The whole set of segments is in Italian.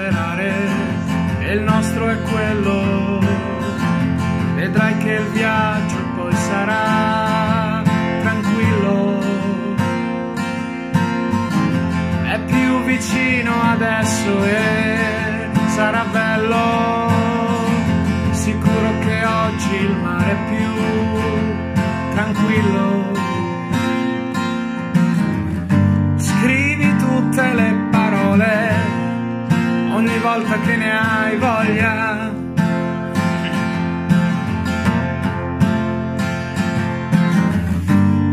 sperare, il nostro è quello. Vedrai che il viaggio poi sarà tranquillo. È più vicino adesso e sarà bello. Sicuro che oggi il mare è più tranquillo. Scrivi tutte le parole ogni volta che ne hai voglia.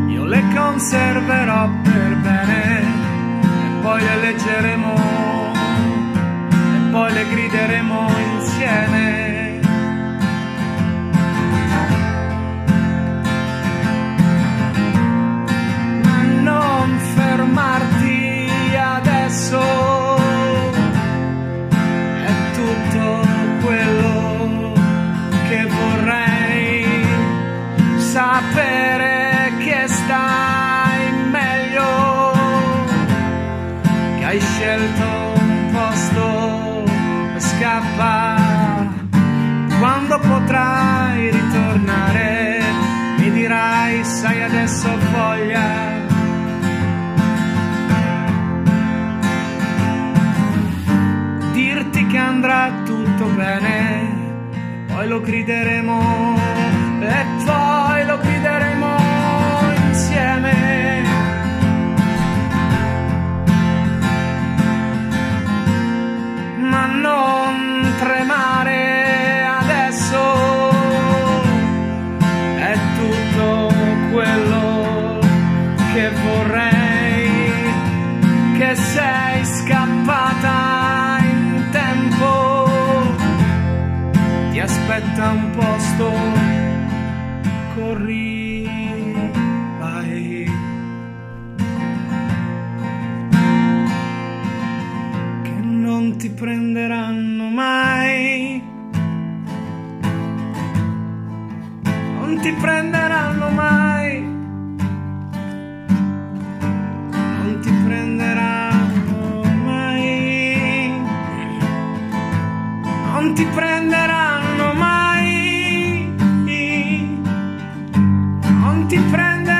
Io le conserverò per bene e poi le leggeremo e poi le grideremo insieme. Un posto e scappa quando potrai ritornare mi dirai sai adesso voglia dirti che andrà tutto bene, poi lo grideremo e poi che sei scappata in tempo, ti aspetta un posto, corri, vai. Che non ti prenderanno mai. Non ti prenderanno mai. Non ti prenderanno mai, non ti prenderanno